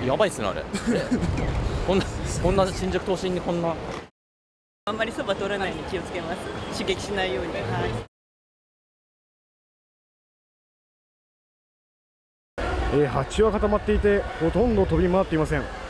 ややばいっすねあれ。こんなこんな新宿都心にこんな。あんまりそば取らないように気をつけます。刺激しないように。はい。えー、蜂は固まっていてほとんど飛び回っていません。